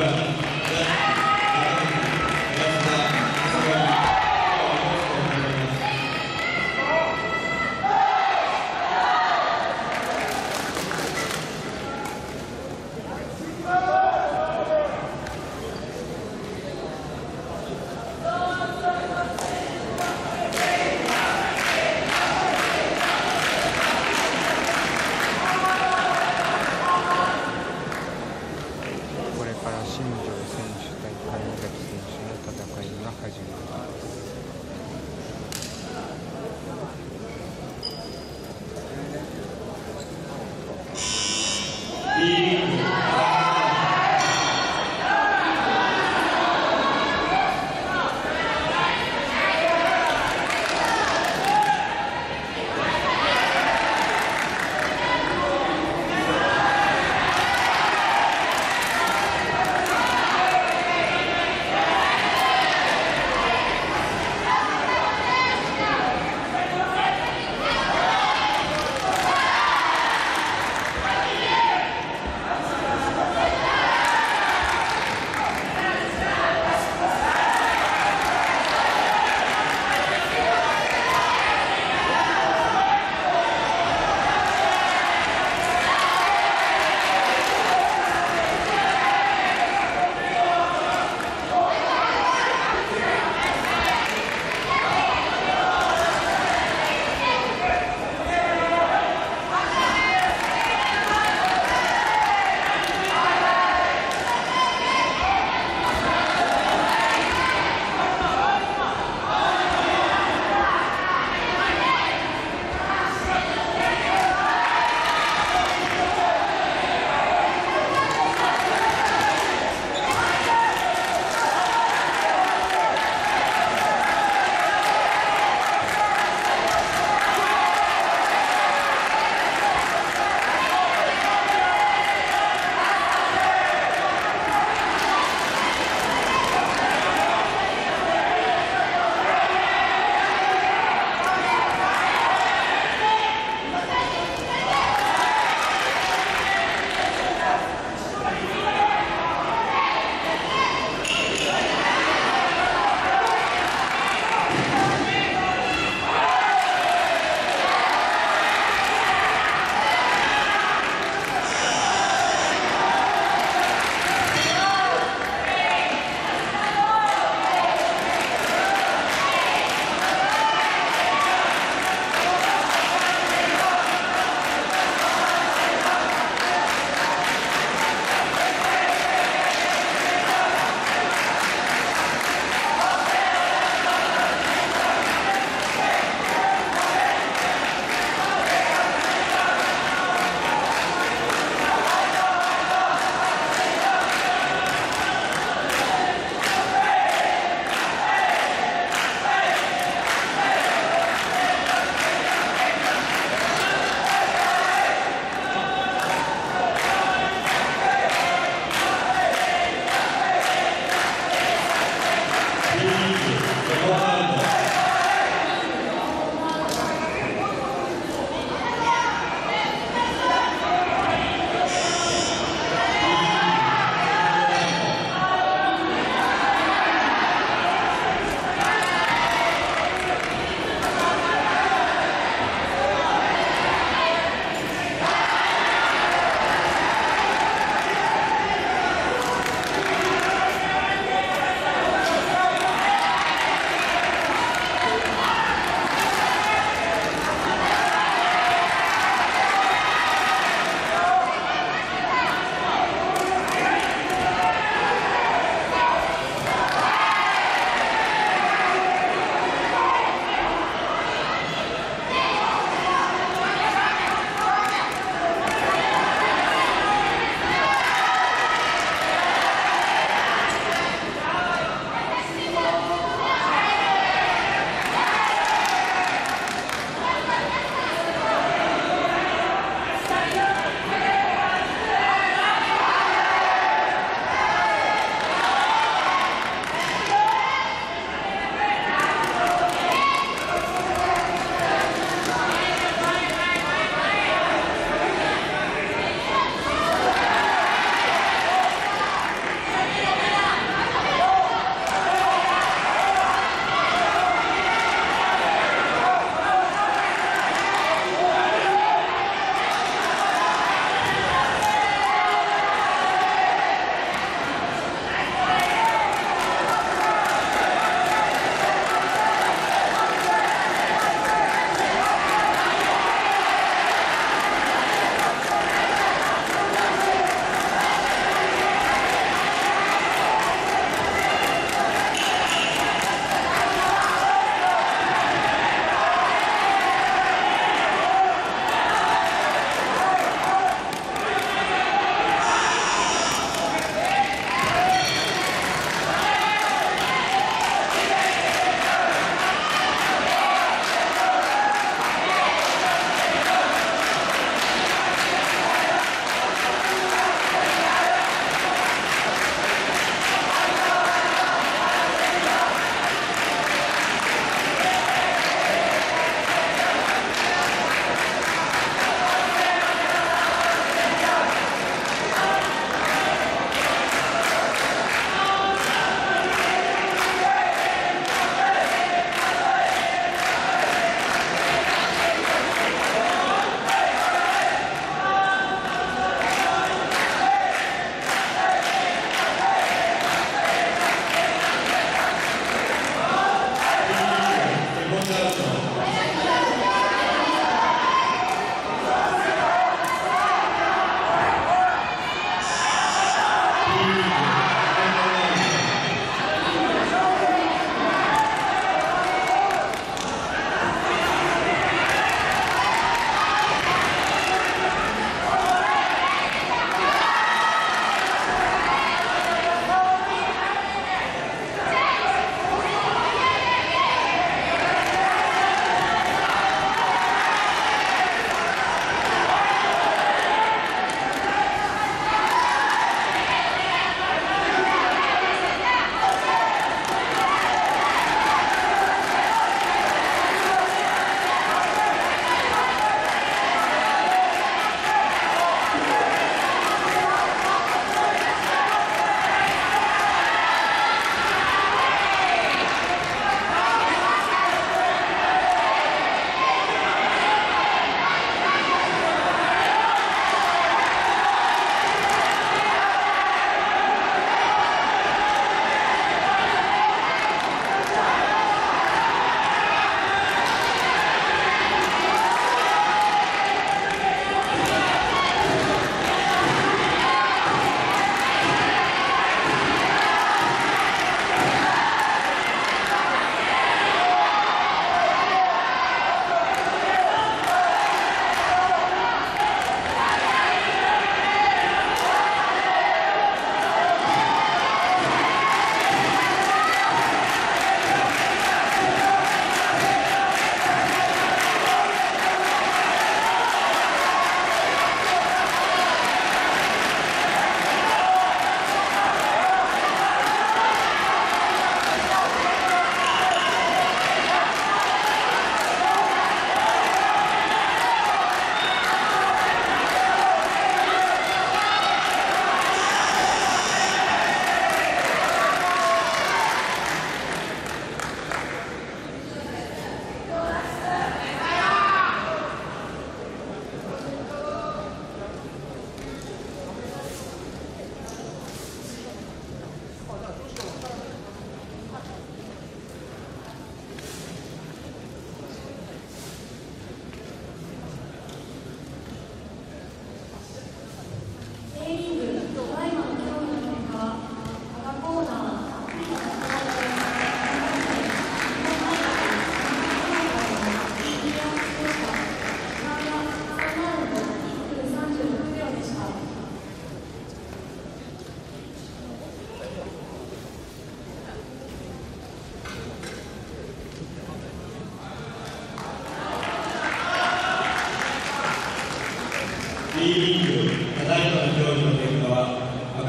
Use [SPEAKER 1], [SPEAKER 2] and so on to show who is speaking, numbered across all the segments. [SPEAKER 1] Cuba. Happy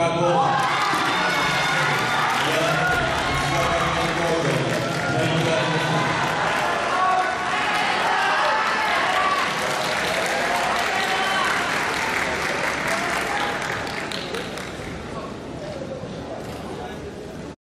[SPEAKER 2] bago